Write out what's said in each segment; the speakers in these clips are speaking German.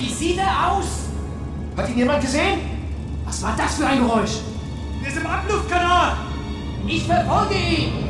Wie sieht er aus? Hat ihn jemand gesehen? Was war das für ein Geräusch? Wir sind im Abluftkanal! Ich verfolge ihn!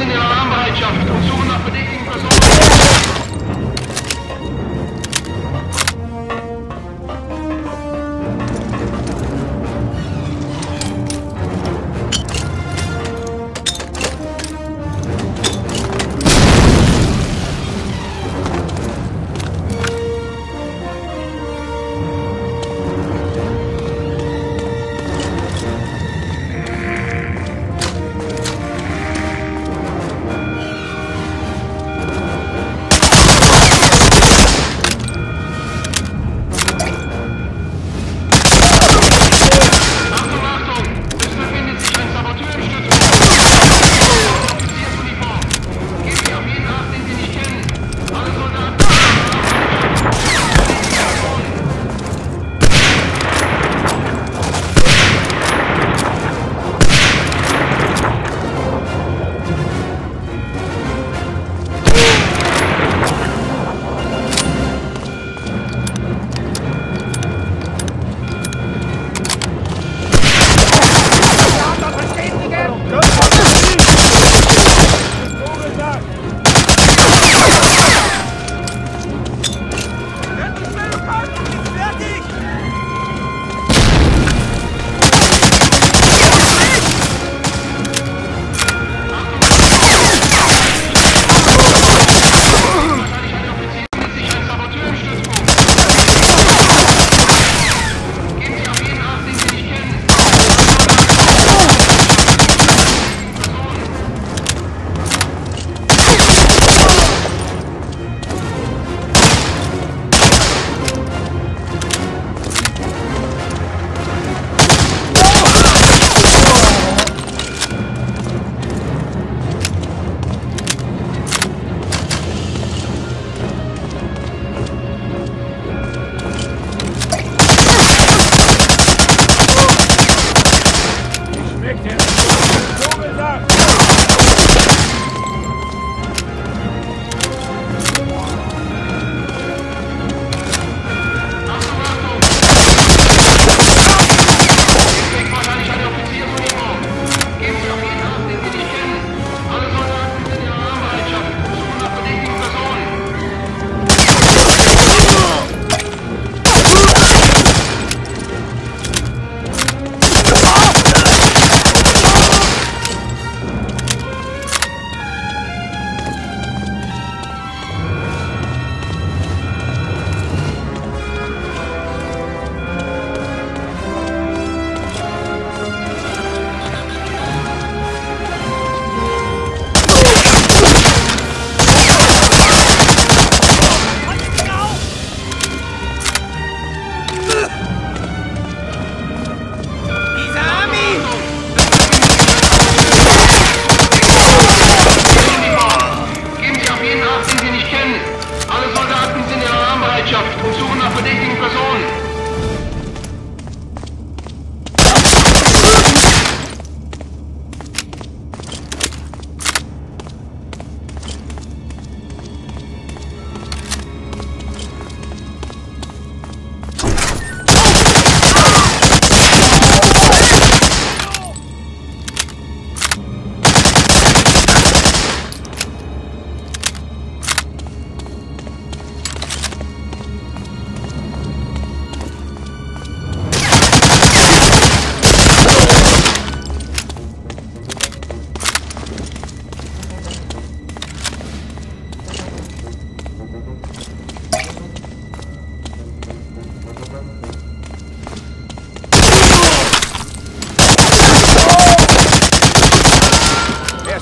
sind in Alarmbereitschaft und suchen nach verdächtigen Personen.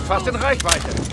Fast in Reichweite.